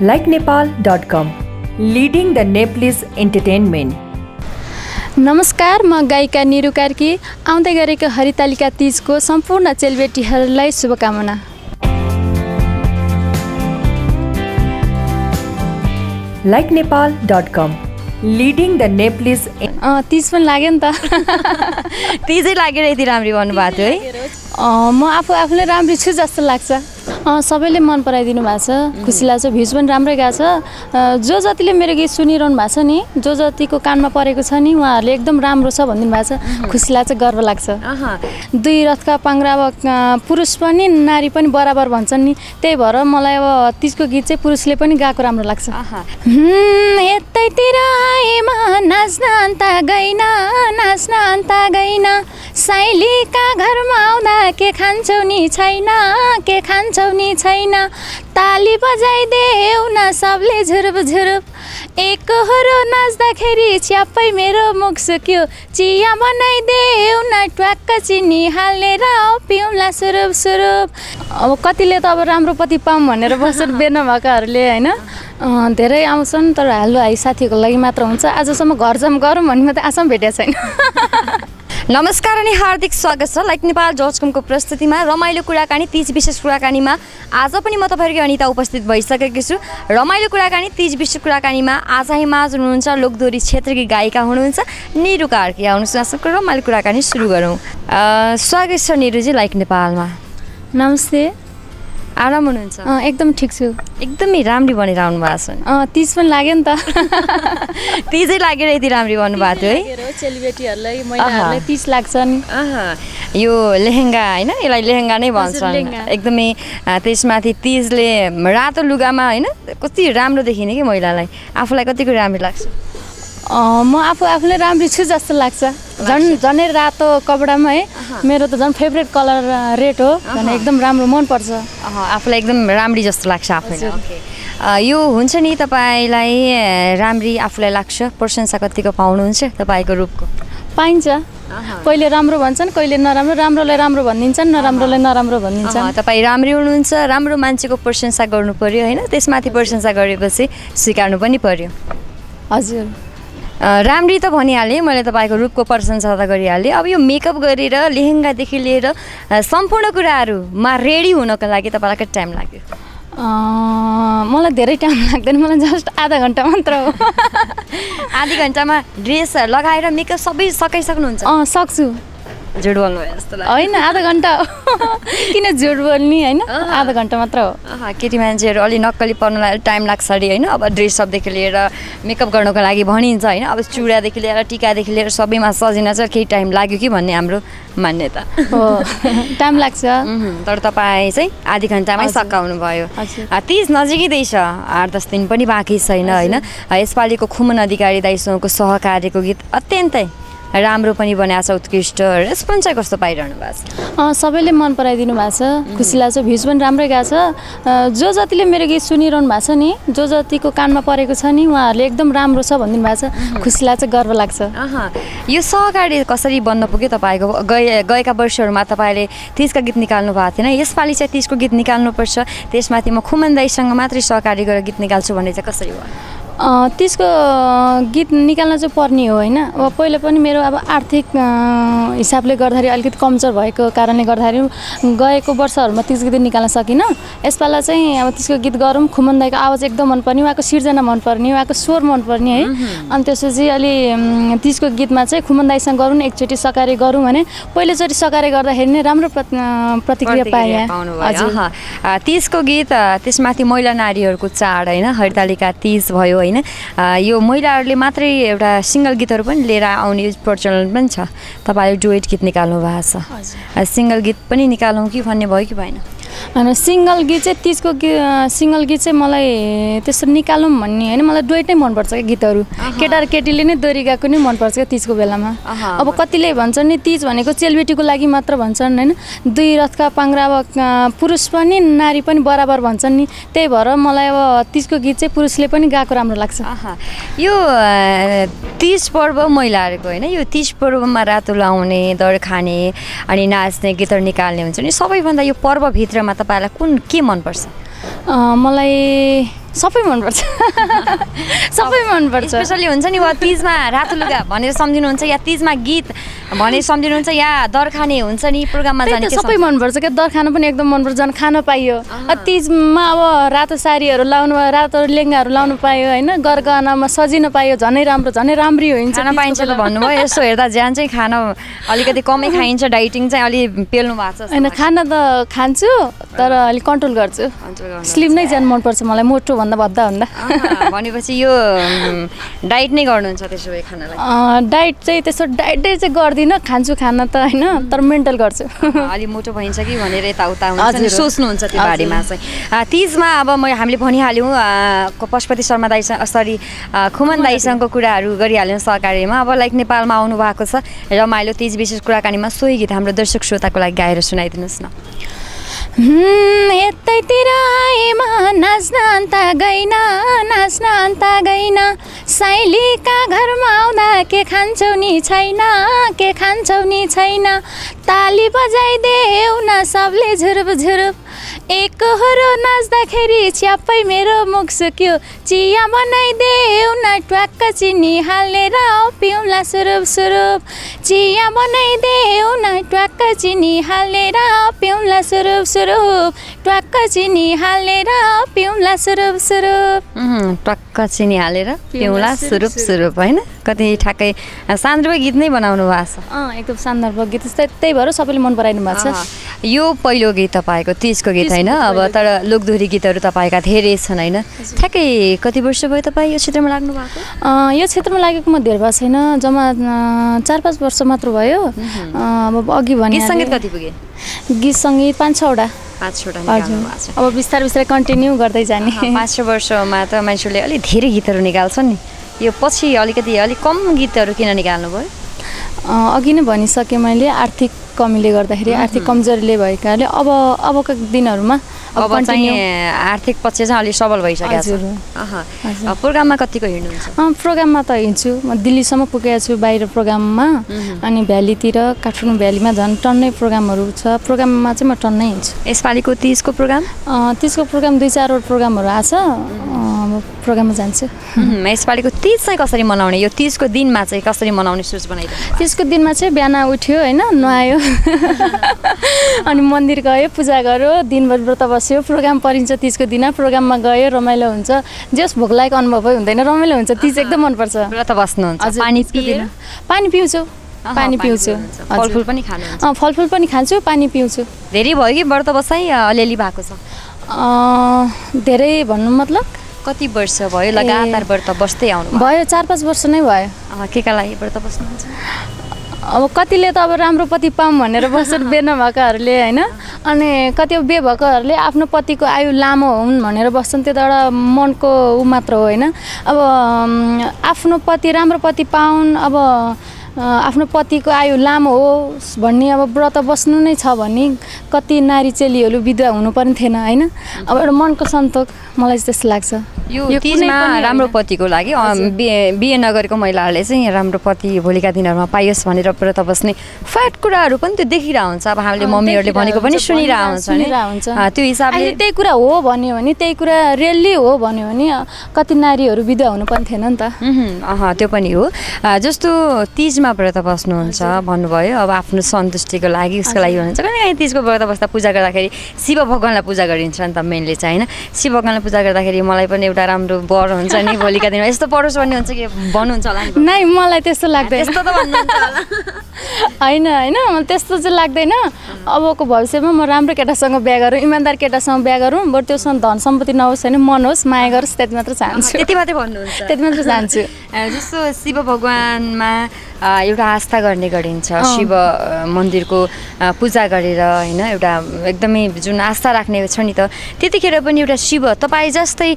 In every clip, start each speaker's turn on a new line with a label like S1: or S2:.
S1: like Nepal.com, leading the Nepalese entertainment.
S2: नमस्कार म गायिका निरु कार्की। आउँदै गरेको हरितालिका तिजको सम्पूर्ण चेलबेटीहरूलाई शुभकामना।
S1: Like Nepal.com, leading the Nepalese
S2: अँ, तिज पनि लाग्यो नि त।
S3: तिजै लागेर यति राम्री भन्नुभएको थियो है।
S2: म आफू आफूलाई राम्री छु जस्तो लाग्छ। सबैले मन पराइदिनु भएको छ। खुसी लाग्छ। भ्युज पनि राम्रै गएको छ। जो जतिले मेरो गीत सुनिरहनु भएको छ नि जो जतिको कानमा परेको छ नि उहाँहरूले एकदम राम्रो छ भनिदिनु भएको छ। खुसी लाग्छ गर्व लाग्छ। दुई रथका पाङ्रा अब पुरुष पनि नारी पनि बराबर भन्छन् नि। त्यही भएर मलाई अब तिजको गीत चाहिँ पुरुषले पनि गाएको राम्रो लाग्छ। यतैतिर आएमा नाच्न अन्त गइन नाच्न अन्त गइन साइलीका घरमा आउँदा के खान्छौ नि छैन के खान्छौ नि छैन। ताली बजाइदेऊ न सबले झुरुप झुरुप। एकहोरो नाच्दाखेरि च्याप्पै मेरो मुख सुक्यो। चिया बनाइदेऊ न ट्वाक्क चिनी हालेर पिउँला सुरुप सुरुप। अब कतिले त अब राम्रो पति पाऊँ भनेर बसेर बेर्न भएकाहरूले होइन धेरै आउँछन् तर हालु हाई साथीको लागि मात्र हुन्छ। आजसम्म घर जाम गरौँ भन्ने मात्रै आसम्म भेटेको छैन।
S3: नमस्कार अनि हार्दिक स्वागत छ लाइक नेपाल जर्जकमको प्रस्तुतिमा रमाइलो कुराकानी तिज विशेष कुराकानीमा आज पनि म तपाईँहरूको अनिता उपस्थित भइसकेको छु। रमाइलो कुराकानी तिज विशेष कुराकानीमा आज हिमाज हुनुहुन्छ लोकदोरी क्षेत्रकी गायिका हुनुहुन्छ निरु कार्की। आउनुहोस् उहाँसँग रमाइलो कुराकानी सुरु गरौँ। स्वागत छ निरुजी लाइक नेपालमा।
S2: नमस्ते।
S3: आराम हुनुहुन्छ?
S2: अँ, एकदम ठिक छु।
S3: एकदमै राम्री भनेर आउनु भएको छ
S2: अँ, तिज पनि लाग्यो नि त।
S3: तिजै लागेर यति राम्री भन्नुभएको थियो है।
S2: चेलीबेटीहरूलाई
S3: महिलाहरूलाई
S2: तिज लाग्छन्
S3: यो लेहेङ्गा होइन यसलाई लेहेङ्गा नै भन्छन्। एकदमै त्यसमाथि तिजले रातो लुगामा होइन कति राम्रो देखिने कि महिलालाई। आफूलाई कतिको राम्रो लाग्छ?
S2: म आफू आफूलाई राम्री छु जस्तो लाग्छ। झन् झनै रातो कपडामा है। मेरो त झन् फेभरेट कलर रेड हो। झन् एकदम राम्रो मनपर्छ।
S3: आफूलाई एकदम राम्री जस्तो लाग्छ आफूलाई। यो हुन्छ नि तपाईँलाई राम्री आफूलाई लाग्छ? प्रशंसा कतिको पाउनुहुन्छ तपाईँको रूपको?
S2: पाइन्छ। कहिले राम्रो भन्छन् कहिले नराम्रो। राम्रोलाई राम्रो भनिदिन्छन् नराम्रोलाई नराम्रो भनिदिन्छन्
S3: अहँ, तपाईँ राम्री हुनुहुन्छ राम्रो मान्छेको प्रशंसा गर्नु पर्यो होइन? त्यसमाथि प्रशंसा गरेपछि स्वीकार्नु पनि पर्यो।
S2: हजुर।
S3: राम्री त भनिहालेँ मैले तपाईँको रूपको प्रशंसा त गरिहालेँ। अब यो मेकअप गरेर लेहेङ्गादेखि लिएर सम्पूर्ण कुराहरूमा रेडी हुनको लागि तपाईँलाई कति टाइम लाग्यो?
S2: मलाई धेरै टाइम लाग्दैन मलाई जस्ट आधा घन्टा मात्र हो।
S3: आधी घन्टामा ड्रेस लगाएर मेकअप सबै सकाइसक्नुहुन्छ?
S2: अँ सक्छु।
S3: झुट बोल्नु भयो जस्तो लाग्यो।
S2: होइन आधा घन्टा। किन झुट बोल्ने होइन आधा घन्टा मात्र हो।
S3: केटी मान्छेहरू अलि नक्कली पर्नलाई टाइम लाग्छ अरे होइन? अब ड्रेसअपदेखि लिएर मेकअप गर्नको लागि भनिन्छ होइन? अब चुडादेखि लिएर टिकादेखि लिएर सबैमा सजिन चाहिँ केही टाइम लाग्यो कि भन्ने हाम्रो मान्यता।
S2: हो। टाइम लाग्छ।
S3: तर तपाईँ चाहिँ आधी घन्टामै। सकाउनु भयो तिज नजिकै छ आठ दस दिन पनि बाँकी छैन होइन? यसपालिको खुमन अधिकारी दाइसँगको सहकार्यको गीत अत्यन्तै राम्रो पनि बनाएको छ उत्कृष्ट रेस्पोन्स चाहिँ कस्तो पाइरहनु भएको छ?
S2: सबैले मन पराइदिनु भएको छ। खुसी लाग्छ भ्युज पनि राम्रै गएको छ। जो जतिले मेरो गीत सुनिरहनु भएको छ नि जो जतिको कानमा परेको छ नि उहाँहरूले एकदम राम्रो छ भनिदिनु भएको छ। खुसी लाग्छ गर्व लाग्छ।
S3: यो सहकारी कसरी बन्न पुग्यो तपाईँको? गए गएका वर्षहरूमा तपाईँले तिजका गीत निकाल्नु भएको थिएन। यसपालि चाहिँ तिजको गीत निकाल्नुपर्छ। त्यसमाथि म खुमन दाईसँग मात्रै सहकारी गरेर गीत निकाल्छु भन्ने चाहिँ कसरी भयो?
S2: त्यसको गीत निकाल्न चाहिँ पर्ने हो होइन? अब पहिला पनि मेरो अब आर्थिक हिसाबले गर्दाखेरि अलिकति कमजोर भएको कारणले गर्दाखेरि गएको वर्षहरूमा त्यसको गीत निकाल्न सकिनँ। यसपालि चाहिँ अब त्यसको गीत गरौँ खुमन दाईको आवाज एकदम मनपर्ने उहाँको सिर्जना मनपर्ने उहाँको स्वर मनपर्ने है? अनि त्यसपछि अलि तिजको गीतमा चाहिँ खुमन दाईसँग गरौँ न एकचोटि सकारे गरौँ भने पहिलोचोटि सकारे गर्दाखेरि नै राम्रो प्रतिक्रिया पाएँ। हजुर।
S3: तिजको गीत त्यसमाथि महिला नारीहरूको चाड होइन? हरितालिका तिज भयो होइन? यो महिलाहरूले मात्रै एउटा सिङ्गल गीतहरू पनि लिएर आउने प्रचलन पनि छ। तपाईँले डुएट गीत निकाल्नु भएको छ। सिङ्गल गीत पनि निकालौँ कि भन्ने भयो कि भएन?
S2: सिङ्गल गीत चाहिँ तिजको गीत सिङ्गल गीत चाहिँ मलाई त्यसरी निकालौँ भन्ने होइन? मलाई नै मनपर्छ क्या गीतहरू। केटा र केटीले नै दोहोरी गएको नै मनपर्छ क्या तिजको बेलामा। अब कतिले भन्छन् नि तिज भनेको चेलबेटीको लागि मात्र भन्छन् होइन? दुई रथका पाङ्रा अब पुरुष पनि नारी पनि बराबर भन्छन् नि। त्यही भएर मलाई अब तिजको गीत चाहिँ पुरुषले पनि गाएको राम्रो लाग्छ।
S3: यो तिज पर्व महिलाहरूको होइन? यो तिज पर्वमा रातो लाउने दर खाने अनि नाच्ने गीतहरू निकाल्ने हुन्छ नि। सबैभन्दा यो पर्वभित्रमा तपाईँलाई कुन के मनपर्छ?
S2: मलाई सबै मनपर्छ। सबै मनपर्छ।
S3: स्पेसली हुन्छ नि वा तिजमा रातो लुगा भनेर सम्झिनुहुन्छ या तिजमा गीत भनेर सम्झिनुहुन्छ या दर खाने हुन्छ नि प्रोग्राममा जाने
S2: सबै मनपर्छ क्या दर खान पनि एकदम मनपर्छ झन् खान पाइयो। तिजमा अब रातो साडीहरू लाउनु रातो लेङ्गाहरू लाउनु पायो होइन? गरगहनामा सजिन पायो झनै राम्रो झनै राम्री हुन्छ
S3: खान पाइन्छ त। भन्नुभयो यसो हेर्दा ज्यान चाहिँ खान अलिकति कमै खाइन्छ डाइटिङ चाहिँ अलि पेल्नु भएको छ
S2: होइन। खाना त खान्छु तर अलिक कन्ट्रोल गर्छु। स्लिम नै ज्यान मनपर्छ मलाई मोटोभन्दा भद्दा भन्दा
S3: भनेपछि यो डाइट नै गर्नुहुन्छ त्यसो भए खानालाई?
S2: डाइट चाहिँ त्यस्तो डाइटै चाहिँ गर्दिनँ खान्छु खाना त होइन तर मेन्टल गर्छु।
S3: अलि मोटो भइन्छ कि भनेर यताउता हुन्छ। सोच्नुहुन्छ त्यो। बारेमा चाहिँ। तिजमा अब म हामीले भनिहाल्यौँ पशुपति शर्मा दाईसँग सरी खुमन दाईसँगको कुराहरू गरिहाल्यौँ सहकार्यमा अब लाइक नेपालमा आउनु भएको छ रमाइलो तिज विशेष कुराकानीमा सोही गीत हाम्रो दर्शक श्रोताको लागि गाएर सुनाइदिनुहोस् न।
S2: यतैतिर आएमा नाच्न अन्त गइन नाच्न अन्त गइन साइलीका घरमा आउँदा के खान्छौ नि छैन के खान्छौ नि छैन ताली बजाइदेऊ न सबले झुरुप झुरुप एकहोरो नाच्दाखेरि च्याप्पै मेरो मुख सुक्यो। चिया बनाइदेऊ न ट्वाक्क चिनी हालेर पिउँला सुरुप सुरुप। चिया बनाइदेऊ न ट्वाक्क चिनी हालेर पिउँला सुरुप सुरुप। ट्वाक्क चिनी हालेर पिउँला सुरुप सुरुप।
S3: टक्क चिनी हालेर पिउँला सुरुप सुरुप होइन? कति ठ्याक्कै अँ, सान्द्रुपै गीत नै बनाउनु भएको छ।
S2: एकदम शानदार गीत त्यस्तै त्यही भएर सबैले मन पराइदिनु भएको छ।
S3: यो पहिलो गीत तपाईँको तिजको गीत होइन? अब तर लोकदोहोरी गीतहरू तपाईँका धेरै छन् होइन। ठ्याक्कै कति वर्ष भयो तपाईँ यो क्षेत्रमा लाग्नु भएको
S2: यो क्षेत्रमा लागेको म धेरै भएको छैन जम्मा चार पाँच वर्ष मात्र भयो। अब अघि भने
S3: गीत सङ्गीत कति पुगे?
S2: गीत सङ्गीत पाँच छवटा। अब बिस्तारै बिस्तारै कन्टिन्यू गर्दै जाने।
S3: पाँच छ वर्षमा त मान्छेहरूले अलिक धेरै गीतहरू निकाल्छन् नि। यो पछि अलिकति अलिक कम गीतहरू किन निकाल्नु भयो
S2: अघि नै भनिसकेँ मैले आर्थिक कमीले गर्दाखेरि आर्थिक कमजोरीले भएकाले अब अबका दिनहरूमा अब
S3: चाहिँ आर्थिक पक्ष चाहिँ अलिक सबल भइसकेको छ प्रोग्राममा कतिको हिँड्नुहुन्छ?
S2: अँ, प्रोग्राममा त हिँड्छु। म दिल्लीसम्म पुगेको छु बाहिर प्रोग्राममा। अनि भ्यालीतिर काठमाडौँ भ्यालीमा झन् टन्नै प्रोग्रामहरू छ। प्रोग्राममा चाहिँ म टन्नै हिँड्छु।
S3: यसपालिको तिजको प्रोग्राम?
S2: त्यसको प्रोग्राम दुई चारवटा प्रोग्रामहरू आछ अँ, प्रोग्राममा जान्छु।
S3: यसपालिको तिज चाहिँ कसरी मनाउने? यो तिजको दिनमा चाहिँ कसरी मनाउने सोच बनाइदिनु
S2: त्यसको दिनमा चाहिँ बिहान उठ्यो होइन नुहायो। अनि मन्दिर गयो पूजा गर्यो दिनभर व्रत बस्यो प्रोग्राम परिन्छ तिजको दिन प्रोग्राममा गयो रमाइलो हुन्छ। जस भोक लागेको अनुभवै हुँदैन रमाइलो हुन्छ तिज एकदम मनपर्छ।
S3: व्रत बस्नुहुन्छ पानी
S2: तिजको। पानी पिउँछु पानी पिउँछु।
S3: फलफुल पनि
S2: अँ, फलफुल पनि खान्छु पानी पिउँछु।
S3: धेरै भयो कि व्रत बसाइ अलिअलि भएको छ?
S2: धेरै भन्नु मतलब?
S3: कति वर्ष भयो? लगातार व्रत बस्दै आउनु
S2: भयो चार पाँच वर्ष नै भयो।
S3: के का लागि व्रत बस्नुहुन्छ?
S2: अब कतिले त अब राम्रो पति पाऊँ भनेर बसेर बेर्न भएकाहरूले होइन? अनि कति बे भएकोहरूले आफ्नो पतिको आयु लामो हुन् भनेर बस्छन् त्यो त एउटा मनको ऊ मात्र हो होइन? अब आफ्नो पति राम्रो पति पाउन् अब आफ्नो पतिको आयु लामो होस् भन्ने अब व्रत बस्नु नै छ भने कति नारी चेलीहरू विधवा हुनु पनि थिएन होइन? अब एउटा मनको सन्तोक मलाई चाहिँ त्यस्तो लाग्छ।
S3: यो तिजमा राम्रो। पतिको लागि बिहे बिहे नगरेको महिलाहरूले चाहिँ राम्रो पति भोलिका दिनहरूमा पाइयोस् भनेर व्रत बस्ने फ्याट कुराहरू पनि त्यो देखिरहेको हुन्छ। अब हामीले मम्मीहरूले भनेको पनि सुनिरहेको हुन्छ त्यो हिसाबले
S2: त्यही कुरा हो भन्यो भने त्यही कुरा रियल्ली हो भन्यो भने कति नारीहरू विधवा हुनु पनि थिएन नि त।
S3: अहँ त्यो पनि हो। जस्तो तिजमा व्रत बस्नुहुन्छ भन्नुभयो। अब आफ्नो सन्तुष्टिको लागि उसको लागि भन्नुहुन्छ कहिले काहीँ तिजको व्रत बस्दा पूजा गर्दाखेरि शिव भगवान्लाई पूजा गरिन्छ नि त मेनले चाहिँ होइन? शिव भगवान्लाई पूजा गर्दाखेरि मलाई पनि एउटा राम्रो वर हुन्छ नि भोलिका दिनमा। यस्तो परोस् भन्ने हुन्छ कि भन्नुहुन्छ होला नि
S2: मलाई त्यस्तो लाग्दैन।
S3: त्यस्तो त
S2: होइन होइन मलाई त्यस्तो चाहिँ लाग्दैन। अबको भविष्यमा म राम्रो केटासँग बिहा गरौँ इमान्दार केटासँग बिहा गरौँ बरु त्योसँग धन सम्पत्ति नहोस् होइन मन होस् माया गरोस् त्यति मात्र चाहन्छु।
S3: त्यति मात्रै भन्नुहुन्छ।
S2: त्यति मात्र चाहन्छु।
S3: जस्तो शिव भगवान्मा एउटा आस्था गर्ने गरिन्छ। शिव मन्दिरको पूजा गरेर होइन एउटा एकदमै जुन आस्था राख्ने छ नि त त्यतिखेर पनि एउटा शिव तपाईँ जस्तै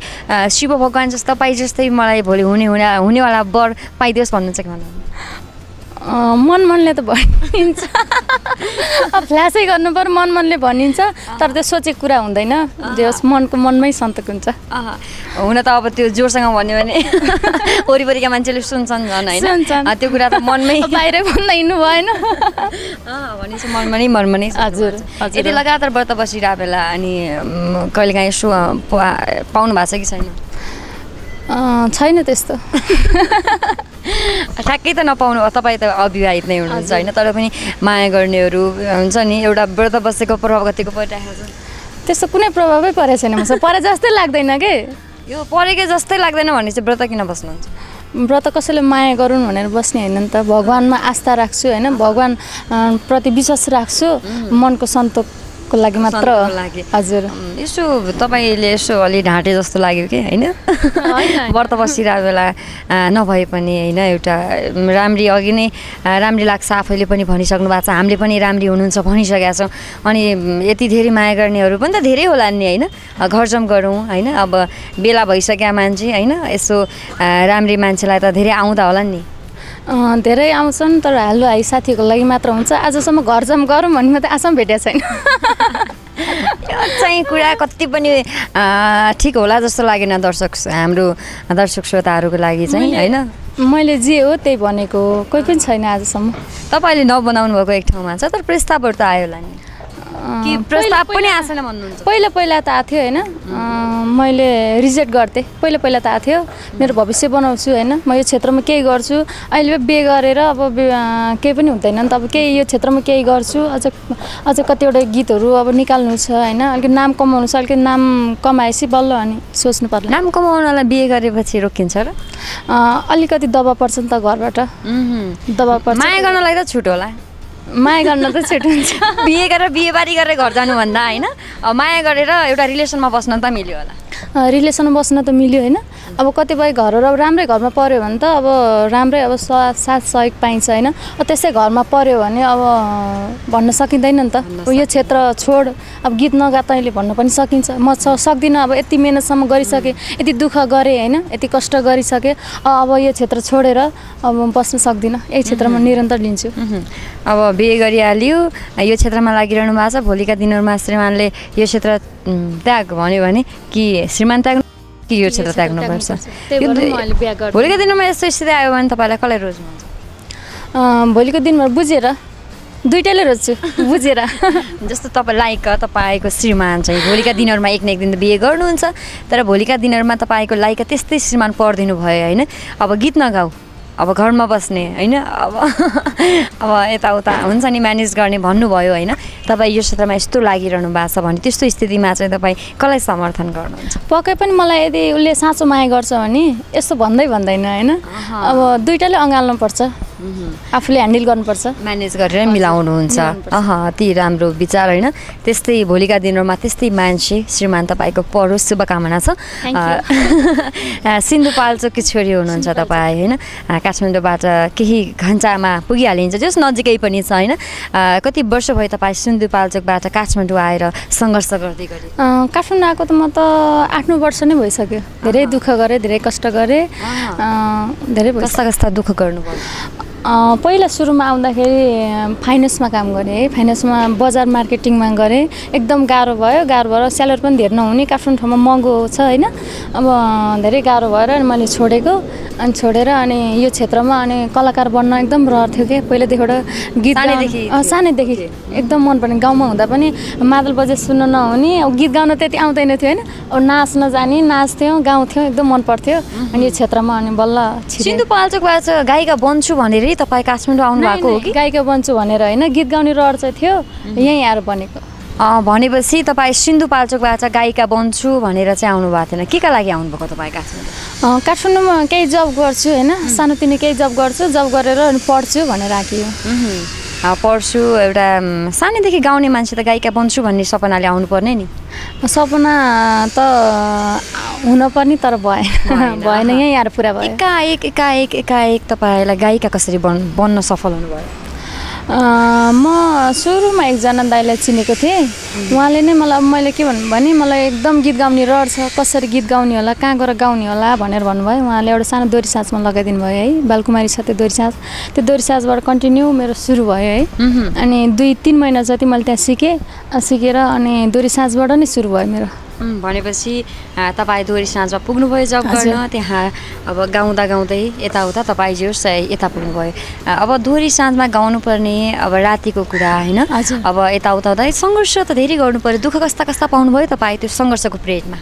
S3: शिव भगवान् जस्तो तपाईँ जस्तै मलाई भोलि हुने हुने हुनेवाला वर पाइदियोस् भन्नुहुन्छ कि भन्नु
S2: अँ, मन मनले त भनिन्छ। अब फ्ल्यासै गर्नु पर्यो मन मनले भनिन्छ तर त्यो सोचेको कुरा हुँदैन। जे होस् मनको मनमै सन्तोक हुन्छ।
S3: हुन त अब त्यो जोडसँग भन्यो भने वरिपरिका मान्छेले सुन्छन् झन् होइन? त्यो कुरा त मनमै
S2: बाहिरै भन्दा हिँड्नु भएन।
S3: भनेपछि मनमा नै मनमा नै
S2: हजुर।
S3: यति लगातार व्रत बसिरहेको बेला अनि कहिलेकाहीँ पा- पाउनु भएको छ कि छैन?
S2: छैन त्यस्तो।
S3: ठ्याक्कै त नपाउनु तपाईँ त अविवाहित नै हुनुहुन्छ होइन? तर पनि माया गर्नेहरू हुन्छ नि एउटा व्रत बसेको प्रभाव कतिको परिरहेको छ?
S2: त्यस्तो कुनै प्रभावै परेको छैन मसँग परे जस्तै लाग्दैन के?
S3: यो परेकै जस्तै लाग्दैन भने चाहिँ व्रत किन बस्नुहुन्छ?
S2: व्रत कसैले माया गरून् भनेर बस्ने होइन नि त। भगवान्मा आस्था राख्छु होइन? भगवान् अँ, प्रति विश्वास राख्छु मनको सन्तोकको लागि मात्र। हजुर।
S3: यसो तपाईँले यसो अलि ढाँटे जस्तो लाग्यो कि होइन। व्रत बसिरहेको बेला नभए पनि होइन एउटा राम्री अघि नै राम्री लाग्छ आफैले पनि भनिसक्नु भएको छ हामीले पनि राम्री हुनुहुन्छ भनिसकेका छौँ। अनि यति धेरै माया गर्नेहरू पनि त धेरै होला नि होइन? घरजम गरौँ होइन? अब बेला भइसक्यो मान्छे होइन? यसो राम्री मान्छेलाई त धेरै आउँदा होला नि।
S2: धेरै आउँछन् तर हालो हाई साथीहरूको लागि मात्र हुन्छ। आजसम्म घरजम गरौँ भन्ने मात्रै आसम्म भेटेको छैन।
S3: यो चाहिँ कुरा कति पनि ठिक होला जस्तो लागेन दर्शक हाम्रो दर्शक श्रोताहरूको लागि चाहिँ होइन?
S2: मैले जे हो त्यही भनेको कोही पनि छैन आजसम्म।
S3: तपाईँले नबनाउनु भएको एक ठाउँमा छ तर प्रस्तावहरू त आयो होला नि। कि प्रस्ताव पनि आएन भन्नुहुन्छ।
S2: पहिला पहिला त आएको थियो होइन। मैले रिजेक्ट गर्थेँ। पहिला पहिला त आएको थियो। मेरो भविष्य बनाउँछु होइन। म यो क्षेत्रमा केही गर्छु। अहिले बे गरेर अब केही पनि हुँदैन नि त। अब केही यो क्षेत्रमा केही गर्छु। अझ अझ कतिवटा गीतहरू अब निकाल्नु छ होइन। अलिकति नाम कमाउनु छ। अलिकति नाम कमाएपछि बल्ल अनि सोच्नु पर्ला।
S3: नाम कमाउनलाई बिहे गरेपछि रोकिन्छ र?
S2: अलिकति दबाब पर्छ नि त घरबाट। दबाब पर्छ।
S3: माया गर्नलाई त छुट होला।
S2: माया गर्न त छिटो हुन्छ।
S3: बिहे गरेर बिहेबारी गरेर घर जानुभन्दा होइन? माया गरेर एउटा रिलेसनमा बस्न त मिल्यो होला।
S2: अँ, रिलेसनमा बस्न त मिल्यो होइन। अब कतिपय घरहरू अब राम्रै घरमा पऱ्यो भने त अब राम्रै अब साथ सहयोग पाइन्छ होइन। त्यसै घरमा पऱ्यो भने अब भन्न सकिँदैन नि त। यो क्षेत्र छोड अब गीत नगा तैँले भन्न पनि सकिन्छ। म छ सक्दिनँ अब यति मिहिनेतसम्म गरिसकेँ यति दुःख गरेँ होइन यति कष्ट गरिसकेँ अब यो क्षेत्र छोडेर अब बस्न सक्दिनँ। यही क्षेत्रमा निरन्तर लिन्छु।
S3: अब बिहे गरिहाल्यो यो क्षेत्रमा लागिरहनु भएको छ। भोलिका दिनहरूमा श्रीमानले यो क्षेत्र त्याग भन्यो भने कि श्रीमान त्याग्नु कि यो क्षेत्र त्याग्नुपर्छ। भोलिका दिनमा यस्तो स्थिति आयो भने तपाईँलाई कसलाई रोज्नुहुन्छ
S2: भोलिको दिनमा बुझेर दुइटैले रोज्छु बुझेर।
S3: जस्तो तपाईँ लाइक तपाईँको श्रीमान चाहिँ भोलिका दिनहरूमा एक न एक दिन त बिहे गर्नुहुन्छ तर भोलिका दिनहरूमा तपाईँको लाइक त्यस्तै श्रीमान परिदिनु भयो होइन। अब गीत नगाऊ अब घरमा बस्ने होइन? अब अब यताउता हुन्छ नि म्यानेज गर्ने भन्नुभयो होइन। तपाईँ यो क्षेत्रमा यस्तो लागिरहनु भएको छ भने त्यस्तो स्थितिमा चाहिँ तपाईँ कसलाई समर्थन गर्नुहुन्छ?
S2: पक्कै पनि मलाई यदि उसले साँचो माया गर्छ भने यस्तो भन्दै भन्दैन होइन? अब दुइटाले अँगाल्नुपर्छ आफूले ह्यान्डल गर्नुपर्छ।
S3: म्यानेज गरेर मिलाउनुहुन्छ। अह अति राम्रो विचार होइन। त्यस्तै भोलिका दिनहरूमा त्यस्तै मान्छे श्रीमान तपाईँको परोस् शुभकामना छ। सिन्धुपाल्चोककी छोरी हुनुहुन्छ तपाईँ होइन? काठमाडौँबाट केही घन्टामा पुगिहालिन्छ जस नजिकै पनि छ होइन? कति वर्ष भयो तपाईँ सिन्धुपाल्चोकबाट काठमाडौँ आएर सङ्घर्ष गर्दै
S2: अँ, काठमाडौँ आएको त म त आठ नौ वर्ष नै भइसक्यो। धेरै दुःख गरेँ धेरै कष्ट गरेँ। धेरै
S3: कस्ता कस्ता दुःख गर्नुभयो?
S2: पहिला सुरुमा आउँदाखेरि फाइनेन्समा काम गरेँ है। फाइनेन्समा बजार मार्केटिङमा गरेँ। एकदम गाह्रो भयो गाह्रो भएर स्यालेरी पनि धेरै नहुने काठमाडौँ ठाउँमा महँगो छ होइन? अब धेरै गाह्रो भएर अनि मैले छोडेको। अनि छोडेर अनि यो क्षेत्रमा अनि कलाकार बन्न एकदम रहर थियो कि पहिलादेखिबाट गीत
S3: सानैदेखि
S2: एकदम मन पर्ने गाउँमा हुँदा पनि मादल बजे सुन्न नहुने। अब गीत गाउन त्यति आउँदैन थियो होइन? अब नाच्न जाने नाच्थ्यौँ गाउँथ्यौँ एकदम मन पर्थ्यो। अनि यो क्षेत्रमा अनि बल्ल।
S3: सिन्धुपाल्चोकबाट गायिका बन्छु भनेरै तपाईँ काठमाडौँ आउनु भएको हो कि?
S2: गायिका बन्छु भनेर होइन गीत गाउने रहर चाहिँ थियो यहीँ आएर बनेको
S3: भनेपछि तपाईँ सिन्धुपाल्चोकबाट गायिका बन्छु भनेर चाहिँ आउनु भएको थिएन। के का लागि आउनुभएको तपाईँ काठमाडौँ?
S2: काठमाडौँमा केही जब गर्छु होइन सानोतिनो केही जब गर्छु जब गरेर अनि पढ्छु भनेर आएको
S3: पढ्छु एउटा सानैदेखि गाउने मान्छे त गायिका बन्छु भन्ने सपनाले आउनुपर्ने नि।
S2: सपना त हुन पर्ने तर भएन।
S3: भएन।
S2: यहीँ आएर पुरा भयो।
S3: एकाएक एकाएक एकाएक तपाईँलाई गायिका कसरी बन् बन्न सफल हुनुभयो?
S2: म सुरुमा एकजना दाइलाई चिनेको थिएँ। उहाँले नै मलाई मैले के भन्नु भने मलाई एकदम गीत गाउने रहर छ। कसरी गीत गाउने होला कहाँ गएर गाउने होला भनेर भन्नुभयो। उहाँले एउटा सानो दोरी साँझमा लगाइदिनु भयो है। बालकुमारी छ त्यो दोरी साँझ। त्यो दोरी साँझबाट कन्टिन्यू मेरो सुरु भयो है। अनि दुई तिन महिना जति मैले त्यहाँ सिकेँ सिकेर अनि दोरी साँझबाट नै सुरु भयो मेरो।
S3: भनेपछि तपाईँ दोहोरी साँझमा पुग्नुभयो जब। गर्न। त्यहाँ अब गाउँदा गाउँदै यताउता तपाईँ जोस् यता पुग्नुभयो। अब दोहोरी साँझमा गाउनु पर्ने अब रातिको कुरा होइन। अब यताउता हुँदा सङ्घर्ष त धेरै गर्नु पऱ्यो दुःख कस्ता कस्ता पाउनुभयो तपाईँ त्यो सङ्घर्षको पिरियडमा?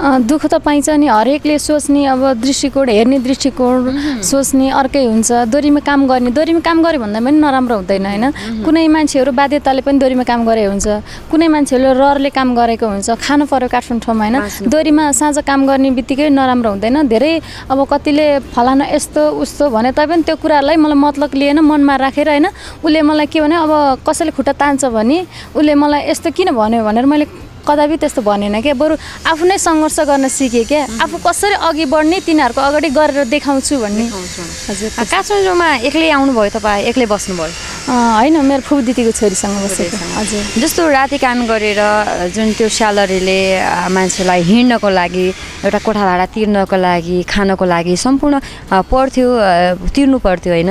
S2: दुःख त पाइन्छ नि हरेकले सोच्ने अब दृष्टिकोण हेर्ने दृष्टिकोण सोच्ने अर्कै हुन्छ। दोरीमा काम गर्ने दोरीमा काम गऱ्यो भन्दा पनि नराम्रो हुँदैन होइन? कुनै मान्छेहरू बाध्यताले पनि दोरीमा काम गरे हुन्छ। कुनै मान्छेहरूले रहरले काम गरेको हुन्छ। खानु पर्यो काठमाडौँ ठाउँमा होइन दोरीमा साँझ काम गर्ने बित्तिकै नराम्रो हुँदैन। धेरै अब कतिले फलाना यस्तो उस्तो भने तापनि त्यो कुरालाई मलाई मतलब लिएन मनमा राखेर होइन? उसले मलाई के भने अब कसैले खुट्टा तान्छ भने उसले मलाई यस्तो किन भन्यो भनेर मैले कदापि त्यस्तो भनेन क्या बरु आफू नै सङ्घर्ष गर्न सिकेँ क्या आफू कसरी अघि बढ्ने तिनीहरूको अगाडि गरेर देखाउँछु भन्ने। हजुर।
S3: काठमाडौँमा एक्लै आउनुभयो तपाईँ? एक्लै बस्नुभयो?
S2: होइन मेरो फुप दिदीको छोरीसँग बसेको। हजुर।
S3: जस्तो राति काम गरेर जुन त्यो स्यालेरीले मान्छेलाई हिँड्नको लागि एउटा कोठा भाडा तिर्नको लागि खानको लागि सम्पूर्ण पर्थ्यो तिर्नु पर्थ्यो होइन?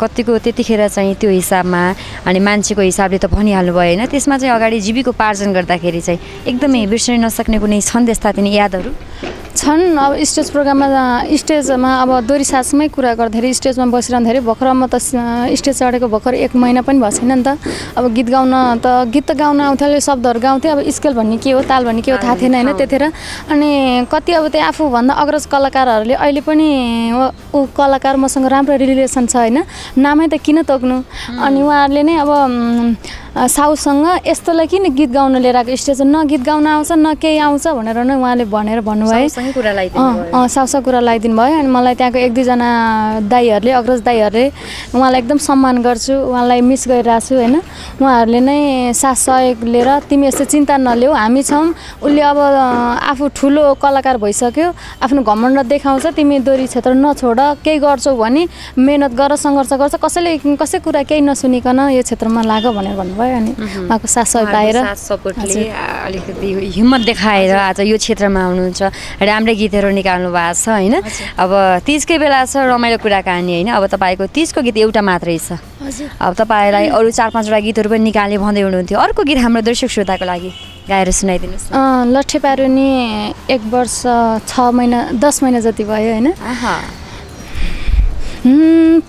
S3: कतिको त्यतिखेर चाहिँ त्यो हिसाबमा अनि मान्छेको हिसाबले त भनिहाल्नु भयो होइन? त्यसमा चाहिँ अगाडि जीविकोपार्जन गर्दाखेरि चाहिँ एकदमै बिर्सनै नसक्ने कुनै छन् त्यस्ता तिनी यादहरू।
S2: छन्। अब स्टेज प्रोग्राममा स्टेजमा अब दोरी सासमै कुरा गर्दाखेरि स्टेजमा बसिरहँदाखेरि भर्खर म त स्टेज चढेको भर्खर एक महिना पनि भएको छैन नि त। अब गीत गाउन त गीत त गाउन आउँथ्यो अहिले शब्दहरू गाउँथेँ अब स्केल भन्ने के हो ताल भन्ने के हो थाहा थिएन होइन त्यतिखेर। अनि कति अब त्यो आफूभन्दा अग्रज कलाकारहरूले अहिले पनि ऊ- कलाकार मसँग राम्रो रिलेसन छ होइन। नामै त किन तोक्नु? अनि उहाँहरूले नै अब साउसँग यस्तोलाई किन गीत गाउन लिएर आएको? स्टेज न गीत गाउन आउँछ न केही आउँछ भनेर नै उहाँले भनेर भन्नुभयो अँ साउसा कुरा लगाइदिनु भयो अनि मलाई त्यहाँको एक दुईजना दाईहरूले अग्रज दाईहरूले उहाँलाई एकदम सम्मान गर्छु उहाँलाई मिस गरिरहेको छु होइन? उहाँहरूले नै साथ सहयोग लिएर तिमी यस्तो चिन्ता नलिऊ हामी छौँ। उसले अब आफू ठुलो कलाकार भइसक्यो आफ्नो घमण्ड देखाउँछ तिमी दोरी क्षेत्र नछोड केही गर्छौ भने मेहनत गर सङ्घर्ष गर्छ। कसैले कसै कुरा केही नसुनिकन यो क्षेत्रमा लाग भनेर भन्नुभयो अनि उहाँको साथ सहयोग
S3: साथ सपोर्टले अलिकति हिम्मत देखाएर आज यो क्षेत्रमा आउनुहुन्छ। राम्रै गीतहरू निकाल्नु भएको छ होइन? अब तिजकै बेला छ रमाइलो कुराकानी होइन? अब तपाईँको तिजको गीत एउटा मात्रै छ। अब तपाईँलाई अरू चार पाँचवटा गीतहरू पनि निकाल्ने भन्दै हुनुहुन्थ्यो। अर्को गीत हाम्रो दर्शक श्रोताको लागि गाएर सुनाइदिनुहोस्
S2: लट्ठे पारुनी एक वर्ष छ महिना दस महिना जति भयो होइन?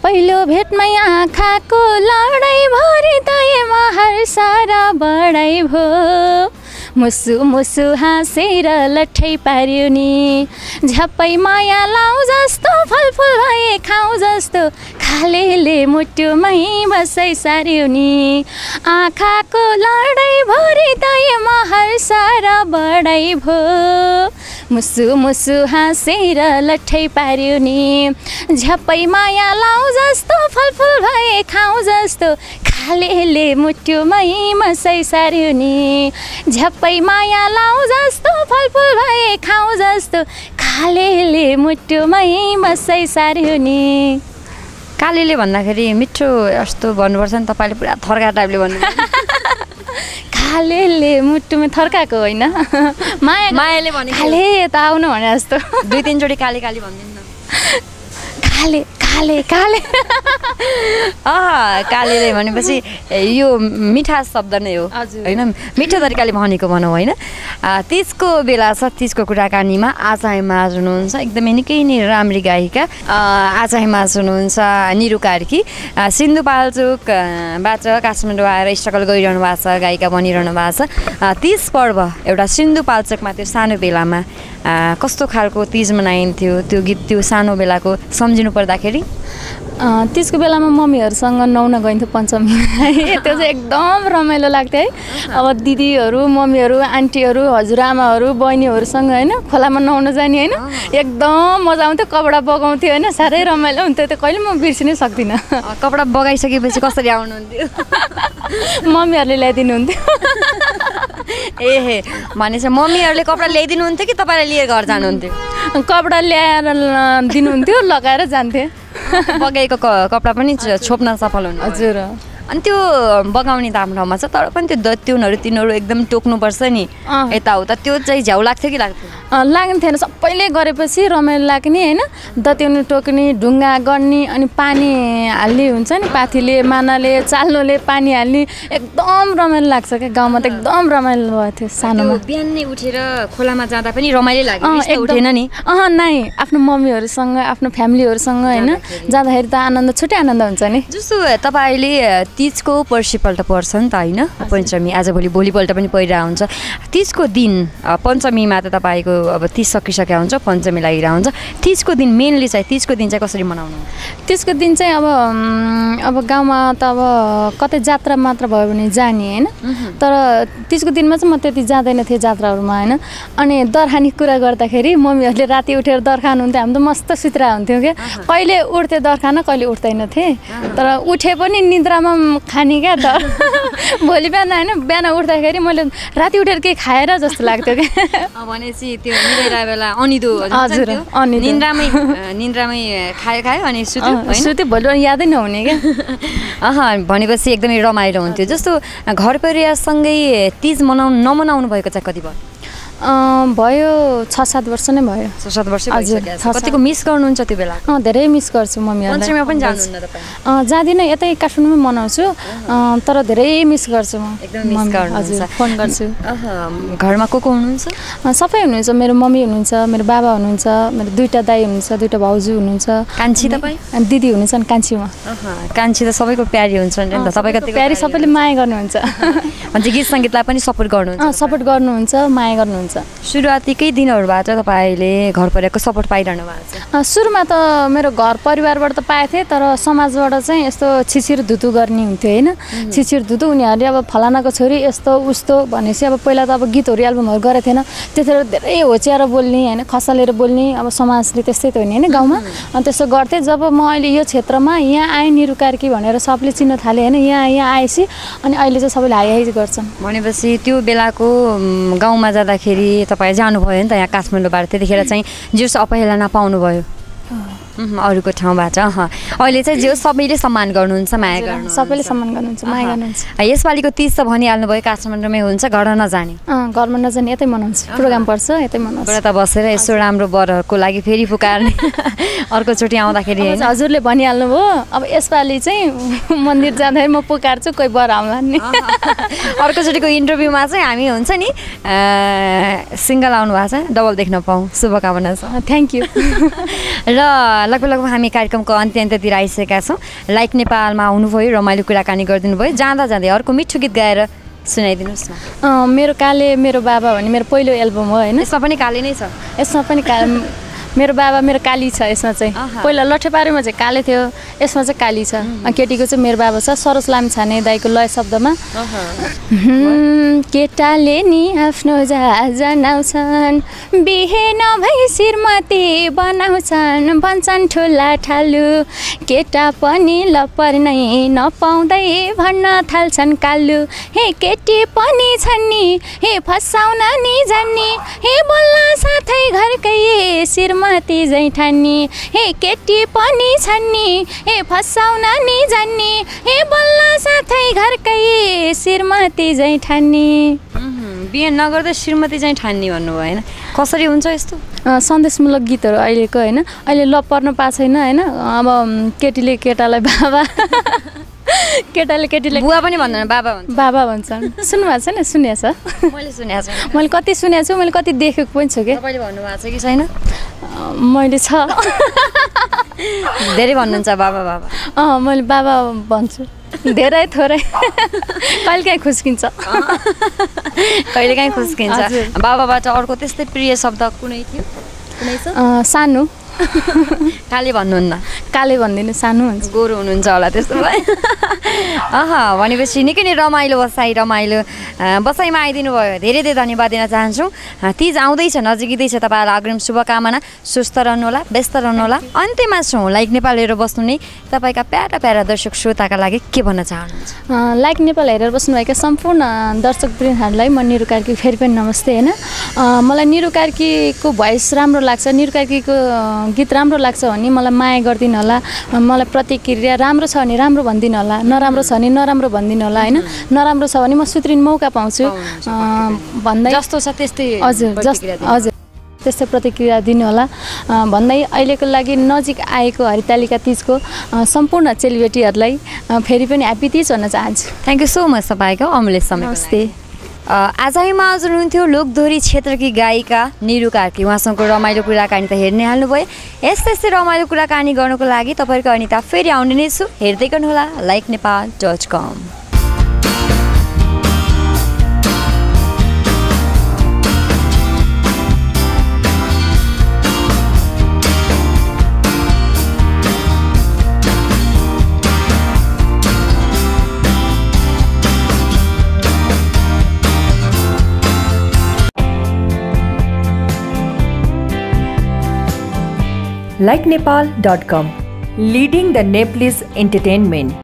S2: पहिलो भेटमै आँखाको लडाइँ भरि दयमा हर सारा बढाइ भो मुसु मुसु हाँसेर लट्ठै पार्यो नि। झ्याप्पै माया लाउ जस्तो फलफुल भए खाउ जस्तो खालेले मुटुमै बसाइ सार्यो नि। आँखाको लडाइँ भरि दयमा हर सारा बढाइ भो। मुसु मुसु हाँसेर लट्ठै पार्यो नि। झ्याप्पै माया लाउ जस्तो फलफुल भए खाउ जस्तो खालेले मुटुमै मसै सार्यो नि। झ्याप्पै माया लाउ जस्तो फलफुल भए खाउ जस्तो। खालेले मुटुमै मसै सार्यो नि।
S3: कालीले भन्दाखेरि मिठो यस्तो भन्नुपर्छ नि तपाईँले पुरा थर्का टाइपले भन्नु
S2: खालेले मुटुमा थर्काएको होइन। माया
S3: मायाले भनेको।
S2: खाले यता आउनु भने जस्तो।
S3: दुई तिनचोटि काली काली भनिदिनु न।
S2: खाले खाले खाले
S3: अह कालीले भनेपछि यो मिठा शब्द नै हो। होइन? मिठो तरिकाले भनेको भनौँ होइन? तिजको बेला छ तिजको कुराकानीमा आचा हिमाज हुनुहुन्छ। एकदमै निकै नै राम्री गायिका। आ, आचा हिमाज हुनुहुन्छ निरु कार्की। सिन्धुपाल्चोकबाट काठमाडौँ आएर स्ट्रगल गरिरहनु भएको छ गायिका बनिरहनु भएको छ। तिज पर्व एउटा सिन्धुपाल्चोकमा त्यो सानो बेलामा कस्तो खालको तिज मनाइन्थ्यो? त्यो गीत त्यो सानो बेलाको सम्झिनु पर्दाखेरि
S2: त्यसको बेलामा मम्मीहरूसँग नुहाउन गइन्थ्यो पञ्चमी त्यो चाहिँ एकदम रमाइलो लाग्थ्यो है। अब दिदीहरू मम्मीहरू आन्टीहरू हजुरआमाहरू बहिनीहरूसँग होइन खोलामा नुहाउन जाने होइन एकदम मजा आउँथ्यो कपडा बगाउँथ्यो होइन साह्रै रमाइलो हुन्थ्यो त्यो। कहिले म बिर्सिनै सक्दिनँ।
S3: कपडा बगाइसकेपछि कसरी आउनुहुन्थ्यो?
S2: मम्मीहरूले ल्याइदिनुहुन्थ्यो।
S3: ए हे भनेपछि मम्मीहरूले कपडा ल्याइदिनुहुन्थ्यो कि तपाईँलाई लिएर घर जानुहुन्थ्यो?
S2: कपडा ल्याएर दिनुहुन्थ्यो लगाएर जान्थेँ
S3: बगाएको कपडा पनि छोप्न सफल हुनु
S2: हजुर।
S3: अनि त्यो बगाउने त हाम्रो ठाउँमा छ तर पनि त्यो दत्युनहरू तिनीहरू एकदम टोक्नुपर्छ नि। यताउता त्यो चाहिँ झ्याउ लाग्थ्यो कि लाग्थ्यो
S2: लाग्ने थिएन। सबैले गरेपछि रमाइलो लाग्ने होइन। दत्याउनु टोक्ने ढुङ्गा गर्ने अनि पानी हाल्ने हुन्छ नि पाथीले मानाले चाल्नोले पानी हाल्ने। एकदम रमाइलो लाग्छ क्या गाउँमा त एकदम रमाइलो भएको थियो सानोमा।
S3: बिहान नै उठेर खोलामा जाँदा पनि रमाइलो लाग्यो। उठेन नि।
S2: अँ नाइ आफ्नो मम्मीहरूसँग आफ्नो फ्यामिलीहरूसँग होइन। जाँदाखेरि त। आनन्द छुट्टै आनन्द हुन्छ नि।
S3: जस्तो तपाईँले तिजको पर्सिपल्ट पर्छ नि त होइन? पञ्चमी आजभोलि भोलिपल्ट पनि परिरहेको हुन्छ। तिजको दिन पञ्चमीमा त तपाईँको अब तिज सकिसकेको हुन्छ पञ्चमी लागिरहेको हुन्छ। तिजको दिन मेनली चाहिँ तिजको दिन चाहिँ कसरी मनाउनु?
S2: त्यसको दिन चाहिँ अब अब गाउँमा त अब कतै जात्रा मात्र भयो भने जाने होइन। तर त्यसको दिनमा चाहिँ म त्यति जाँदैन थिएँ जात्राहरूमा होइन। अनि दर्खाने कुरा गर्दाखेरि मम्मीहरूले राति उठेर दर्खान हुन्थ्यो। हामी त मस्त सुत्रा हुन्थ्यौँ क्या। कहिले उठ्थेँ दर्खान कहिले उठ्दैन थिएँ। तर उठे पनि निद्रामा खाने क्या त? भोलि बिहान होइन बिहान उठ्दाखेरि मैले राति उठेर केही खाएर जस्तो लाग्थ्यो क्या।
S3: भनेपछि त्यो मिलाइरहेको बेला अनिदो
S2: हजुर, अनिदो।
S3: निन्द्रामै निन्द्रामै खायो खायो अनि सुत्यो
S2: सुत्यो भोलि यादै नहुने क्या।
S3: अह भनेपछि एकदमै रमाइलो हुन्थ्यो। जस्तो घर परिवारसँगै तिज मनाउनु नमनाउनु भएको चाहिँ कति भयो?
S2: भयो छ सात वर्ष नै भयो।
S3: छ सात वर्ष। कतिको मिस गर्नुहुन्छ त्यो बेला?
S2: अँ धेरै मिस गर्छु
S3: पञ्चमीमा पनि जानुहुन्न तपाईँ?
S2: अँ, जाँदिनँ यतै काठमाडौँमै मनाउँछु। तर धेरै मिस गर्छु म।
S3: एकदम
S2: मम्मी- फोन गर्छु।
S3: घरमा को को हुनुहुन्छ?
S2: सबै हुनुहुन्छ। मेरो मम्मी हुनुहुन्छ मेरो बाबा हुनुहुन्छ मेरो दुइटा दाई हुनुहुन्छ दुइटा भाउजू हुनुहुन्छ।
S3: कान्छी तपाईँ?
S2: दिदी हुनुहुन्छ अनि कान्छीमा।
S3: कान्छी त सबैको प्यारी हुन्छ नि त। तपाईँ कतिको
S2: प्यारी सबैले माया गर्नुहुन्छ।
S3: गीत सङ्गीतलाई पनि सपोर्ट गर्नुहुन्छ
S2: सपोर्ट गर्नुहुन्छ माया गर्नुहुन्छ।
S3: सुरुवातीकै दिनहरूबाट तपाईँले घर परिवारको सपोर्ट पाइरहनु भएको छ।
S2: सुरुमा त मेरो घर परिवारबाट त पाएको थिएँ तर समाजबाट चाहिँ यस्तो छिछिर धुतु गर्ने हुन्थ्यो होइन? छिछिर धुतु उनीहरूले अब फलानाको छोरी यस्तो उस्तो भनेपछि अब पहिला त अब गीतहरू एल्बमहरू गरेको थिएन। त्यतिखेर धेरै होच्याएर बोल्ने होइन? खसालेर बोल्ने अब समाजले त्यस्तै त हो नि होइन? गाउँमा। अनि त्यसो गर्थेँ जब म अहिले यो क्षेत्रमा यहाँ आएँ निरु कार्की भनेर सबले चिन्न थालेँ होइन? यहाँ यहाँ आएपछि अनि अहिले चाहिँ सबैले हाई हाई गर्छन्।
S3: भनेपछि त्यो बेलाको गाउँमा जाँदाखेरि तपाईँ जानुभयो नि त यहाँ काठमाडौँबाट त्यतिखेर चाहिँ जेस अपहेला नपाउनुभयो उम्, अरूको ठाउँबाट अह। अहिले चाहिँ जे सबैले सम्मान गर्नुहुन्छ माया गर्नुहुन्छ।
S2: सबैले सम्मान गर्नुहुन्छ माया। गर्नुहुन्छ।
S3: यसपालिको तिज त भनिहाल्नुभयो काठमाडौँमै हुन्छ घर नजाने।
S2: घरमा नजाने यतै मनाउँछु। प्रोग्राम पर्छ यतै मनाउँछु।
S3: व्रत बसेर यसो राम्रो वरहरूको लागि फेरि पुकार्ने। अर्कोचोटि आउँदाखेरि
S2: हजुरले भनिहाल्नु भयो अब यसपालि चाहिँ मन्दिर जाँदाखेरि म पुकार्छु कोही बर आउँला नि।
S3: अर्कोचोटिको इन्टरभ्यूमा चाहिँ हामी हुन्छ नि सिङ्गल आउनु भएको छ डबल देख्न पाऊँ। शुभकामना छ।
S2: थ्याङ्क यू
S3: र लगभग लगभग हामी कार्यक्रमको अन्त्य अन्त्यतिर आइसकेका छौँ। लाइक नेपालमा आउनुभयो रमाइलो कुराकानी गरिदिनु भयो। जाँदा जाँदै अर्को मिठो गीत गाएर सुनाइदिनुहोस् न।
S2: मेरो काले मेरो बाबा भन्ने मेरो पहिलो एल्बम हो होइन?
S3: यसमा पनि काले नै छ।
S2: यसमा पनि का मेरो बाबा मेरो काली छ यसमा चाहिँ। पहिला लठेपारेमा चाहिँ काले थियो यसमा चाहिँ काली छ। केटीको चाहिँ मेरो बाबा छ सरोज लामिछाने दाईको लय शब्दमा। केटाले नि आफ्नो जनाउँछन् बिहे नभई श्रीमती बनाउँछन् भन्छन् ठुला ठालु। केटा पनि लपर नै नपाउँदै भन्न थाल्छन् कालु। हे केटी पनि छन् नि हे फसाउन नि जान्ने हे श्रीमती झैँ ठान्ने हे केटी पनि छन् नि हे फसाउन नि जान्ने हे बोल्न साथै घरकै श्रीमती झैँ ठान्ने
S3: उहुँ, बिहे नगर्दा श्रीमती चाहिँ ठान्ने भन्नुभयो होइन? कसरी हुन्छ यस्तो?
S2: सन्देशमूलक गीतहरू अहिलेको होइन। अहिले ल पर्न पाएको छैन होइन। अब केटीले केटालाई बाबा। केटाले केटीले
S3: बुवा पनि भन्दैन बाबा भन्छ।
S2: बाबा भन्छन् सुन्नुभएको छैन? सुनेको छ।
S3: मैले सुनेको छु
S2: मैले कति सुनेको छु मैले कति देखेको पनि छु कि?
S3: तपाईँले भन्नुभएको छ कि छैन?
S2: मैले छ।
S3: धेरै भन्नुहुन्छ बाबा बाबा।
S2: अँ मैले बाबा भन्छु। धेरै थोरै। कहिले काहीँ खुस्किन्छ।
S3: कहिले काहीँ खुस्किन्छ। बाबाबाट अर्को त्यस्तै प्रिय शब्द कुनै थियो? कुनै छ?
S2: सानो।
S3: काले भन्नुहुन्न।
S2: काले भनिदिनु सानो हुन्छ
S3: गोरु हुनुहुन्छ होला त्यस्तो भए अह भनेपछि निकै नै रमाइलो बसाइ रमाइलो बसाइमा आइदिनु भयो धेरै धेरै धन्यवाद दिन चाहन्छु। तिज आउँदैछ नजिकै छ तपाईँहरूलाई अग्रिम शुभकामना। सुस्थ रहनुहोला व्यस्त रहनुहोला। अन्त्यमा छौँ लाइक नेपाल हेरेर बस्नु नै तपाईँका प्यारा प्यारा दर्शक श्रोताका लागि के भन्न चाहनुहुन्छ?
S2: अँ, लाइक नेपाल हेरेर बस्नुभएका सम्पूर्ण दर्शक वृन्दहरूलाई म निरु कार्की फेरि पनि नमस्ते होइन? मलाई निरु कार्कीको भोइस राम्रो लाग्छ निरु कार्कीको गीत राम्रो लाग्छ भने मलाई माया गरिदिनु होला। मलाई प्रतिक्रिया राम्रो छ भने राम्रो भनिदिनु होला। नराम्रो छ भने नराम्रो भनिदिनु होला होइन? नराम्रो छ भने म सुत्रिने मौका पाउँछु। भन्दै
S3: जस्तो छ त्यस्तै
S2: हजुर। हजुर त्यस्तो प्रतिक्रिया दिनु होला। अ, भन्दै अहिलेको लागि नजिक आएको हरितालिका तिजको सम्पूर्ण चेलीबेटीहरूलाई फेरि पनि ह्याप्पी तिज भन्न चाहन्छु।
S3: थ्याङ्क यू सो मच तपाईँको। अमूल्य समय
S2: नमस्ते।
S3: आज आज हुनुहुन्थ्यो लोकदोहोरी क्षेत्रकी गायिका निरु कार्की। उहाँसँगको रमाइलो कुराकानी त हेर्नै हाल्नुभयो। यस्तै यस्तै रमाइलो कुराकानी गर्नुको लागि तपाईँहरूको अनिता फेरि आउने नै छु। हेर्दै गर्नुहोला like Nepal dot com
S1: likenepal.com leading the Nepalese entertainment